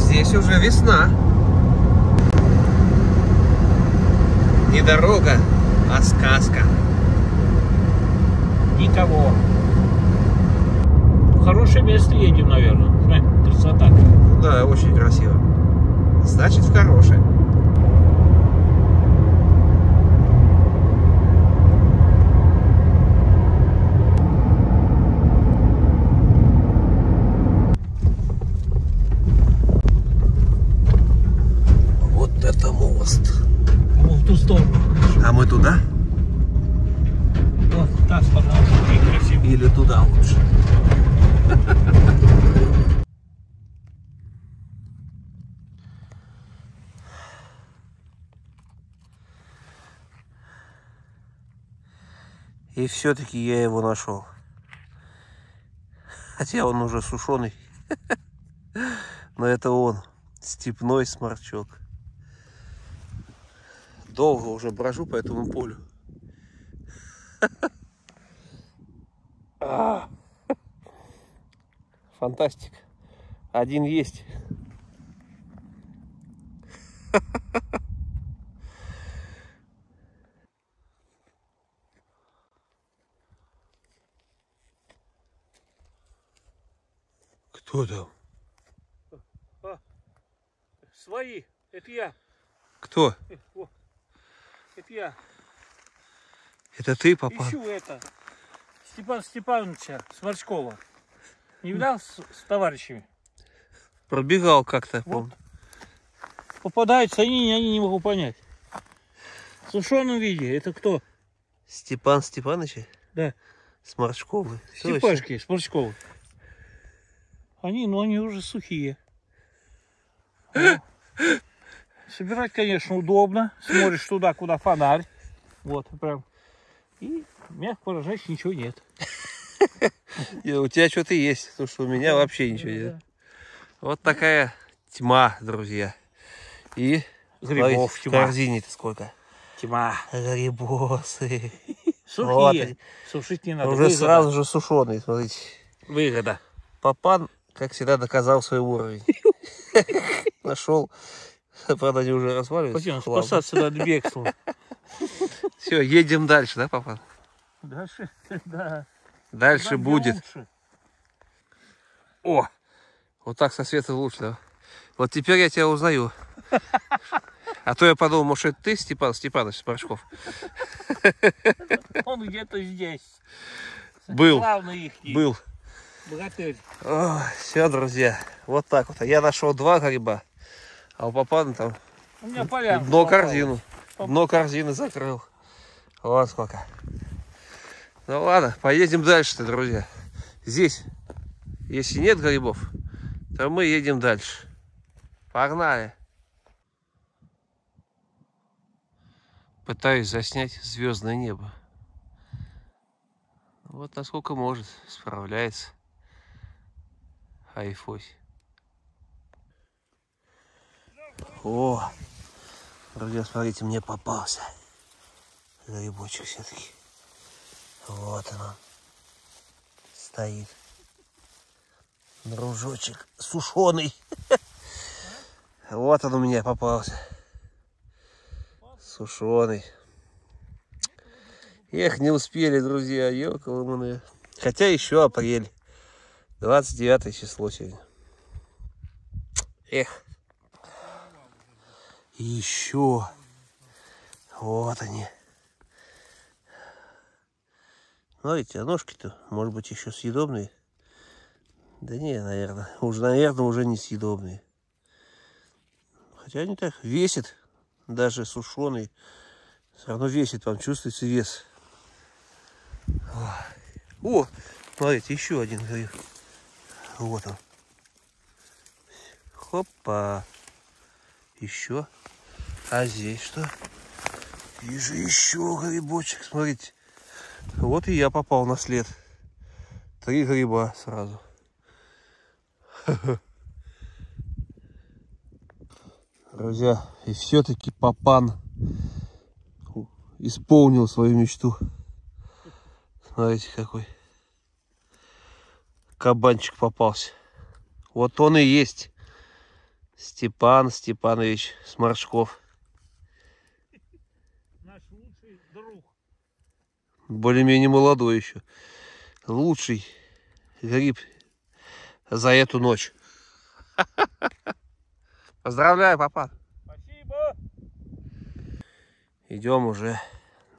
здесь уже весна. Не дорога, а сказка. Никого. В хорошее место едем, наверное. Красота. Да, очень красиво. Значит, в хорошее. Вот это мост. В ту сторону. А мы туда Вот, та сторона очень туда лучше? И все-таки я его нашел. Хотя он уже сушеный. Но это он. Степной сморчок. Долго уже брожу по этому полю. А. Фантастика. Один есть. Кто там? Свои. Это я. Кто? Это я. Это ты, папа? Ищу это. Степан Степановича Сморчкова. Не видал с, товарищами? Пробегал как-то, Вот. помню. Попадаются они, они не могу понять. В сушеном виде. Это кто? Степан Степанович? Да. Сморчковый. Точно. Степашки Сморчкова. Они, но они уже сухие. Ну, Собирать, конечно, удобно. Смотришь туда, куда фонарь. Вот, прям. И, мягко выражаясь, ничего нет. У тебя что-то есть, потому что у меня вообще ничего нет. Вот такая тьма, друзья. И Грибов в корзине-то сколько. Тьма. Грибосы. Сухие. Сушить не надо. Уже сразу же сушеные, смотрите. Выгода. Папан, как всегда, доказал свой уровень. Нашел. Правда, они уже разваливаются. Пойдем, спасаться надо бегством. Все, едем дальше, да, папа? Дальше, да. Дальше где будет. лучше. О! Вот так со света лучше, да? Вот теперь я тебя узнаю. А то я подумал, может, это ты, Степан Степанович Сморчков? Он где-то здесь. Был. Главный их. Был. Богатырь. все, друзья, вот так вот. Я нашел два гриба, а у папана там У меня полянка дно корзину. Дно корзины закрыл. Вот сколько. Ну ладно, поедем дальше-то, друзья. Здесь, если нет грибов, то мы едем дальше. Погнали. Пытаюсь заснять звездное небо. Вот насколько может, справляется. Айфось. О, друзья, смотрите, мне попался грибочек все-таки. Вот он, он стоит. Дружочек сушеный. Вот он у меня попался. Сушеный. Эх, не успели, друзья, ёкалыманы. Хотя еще апрель. 29 число сегодня. Эх. Еще. Вот они. Смотрите, а ножки-то, может быть, еще съедобные? Да не, наверное. Уже, наверное, уже не съедобные. Хотя они так весят. Даже сушеные. Все равно весит, вам чувствуется вес. О, смотрите, еще один гриб. Вот он. Хопа. Еще. А здесь что? Вижу еще грибочек, смотрите. Вот и я попал на след. Три гриба сразу. Друзья, и все-таки папан исполнил свою мечту. Смотрите, какой кабанчик попался. Вот он и есть Степан Степанович Сморшков. Наш лучший друг. Более-менее молодой еще. Лучший гриб за эту ночь. Поздравляю, папа. Спасибо. Идем уже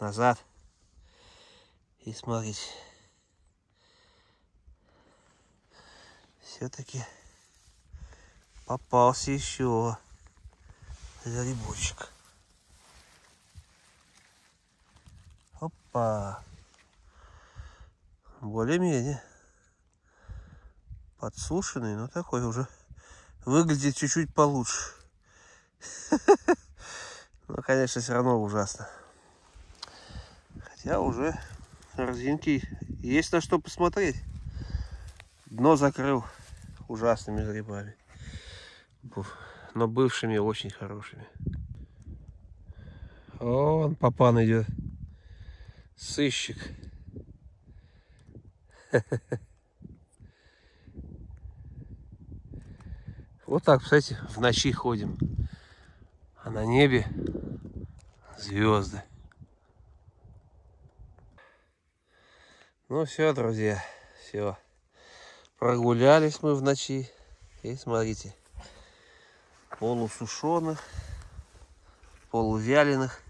назад. И смотрите. Все-таки попался еще грибочек. Опа. Более-менее. Подсушенный, но такой уже выглядит чуть-чуть получше. Но, конечно, все равно ужасно. Хотя уже корзинки есть на что посмотреть. Дно закрыл ужасными грибами. Но бывшими очень хорошими. Вон папан идет. Сыщик. Вот так, кстати, в ночи ходим. А на небе звезды. Ну все, друзья, все. Прогулялись мы в ночи. И смотрите, полусушеных, полувяленых.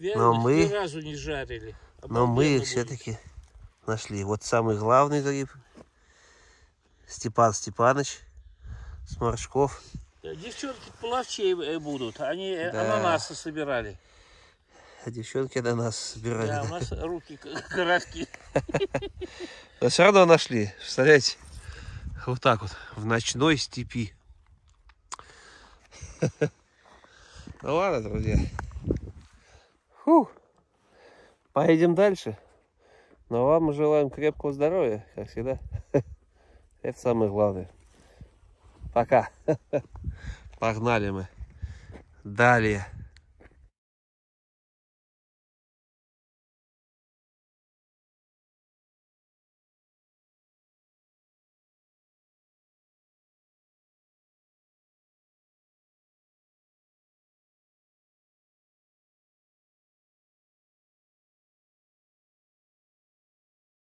Но мы- ни разу не жарили. Но мы Обалденно их все-таки нашли. Вот самый главный гриб. Степан Степанович Сморшков. Да, Девчонки половчей э, будут. Они э, Да. ананасы собирали. А девчонки на нас собирали. Да, да. у нас руки к- коротки. Но все равно нашли. Представляете? Вот так вот. В ночной степи. Ну ладно, друзья. Фух. Поедем дальше. Но вам мы желаем крепкого здоровья, как всегда. Это самое главное. Пока. Погнали мы. Далее.